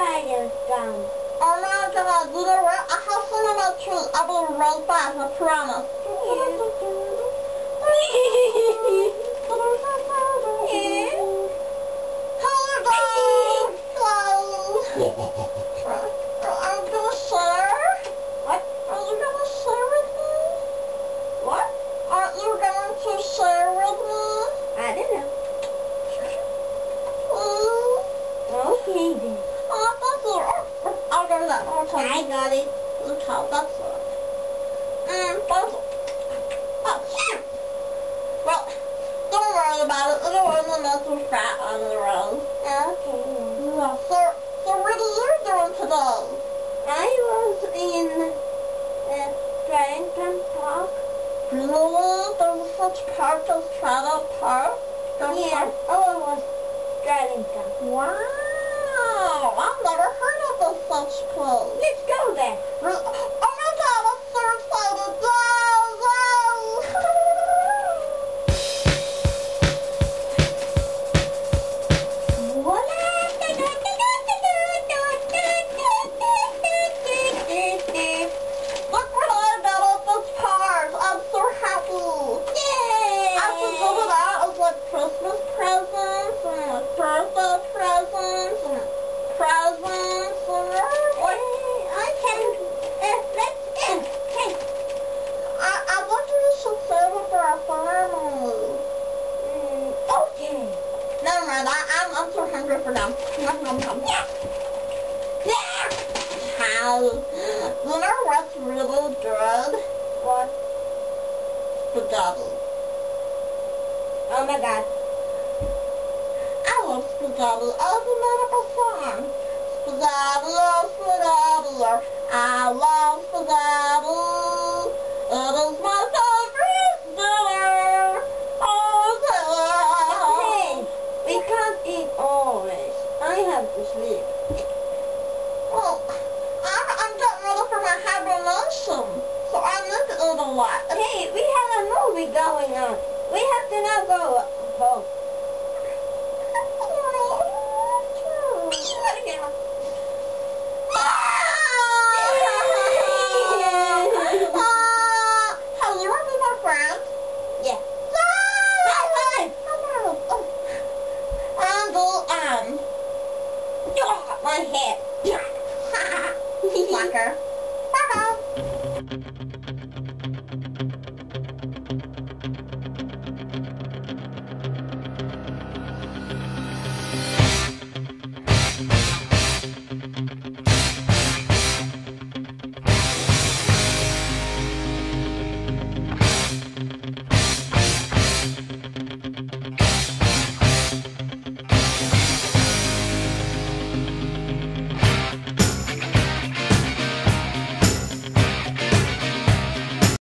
spiders down. Oh no, Joel, you know what? I have some in my tree. I'll be right back, I promise. Share with me? I don't know. Okay then. I got it. Look how that's all. Mm, that's Oh, shoot. Well, don't worry about it. It'll only mess with fat on the road. Okay. Yeah, so, so what are you doing today? I was in uh, Dragon Park. Really? There's such park as Trailer Park? There's Yeah. such- Oh, it was Dragon Park. Wow! Let's go there. Re- I, I'm, I'm too hungry for them. Yeah! Yeah! How? You know what's really good? Spaghetti. Oh my god. I love spaghetti. As a matter of song. Spaghetti, oh spaghetti. I love I to sleep. Well, I'm, I'm getting ready for my hibernation, so I need to eat a lot. Hey, we have a movie going on. We have to now go. hit. Fucker.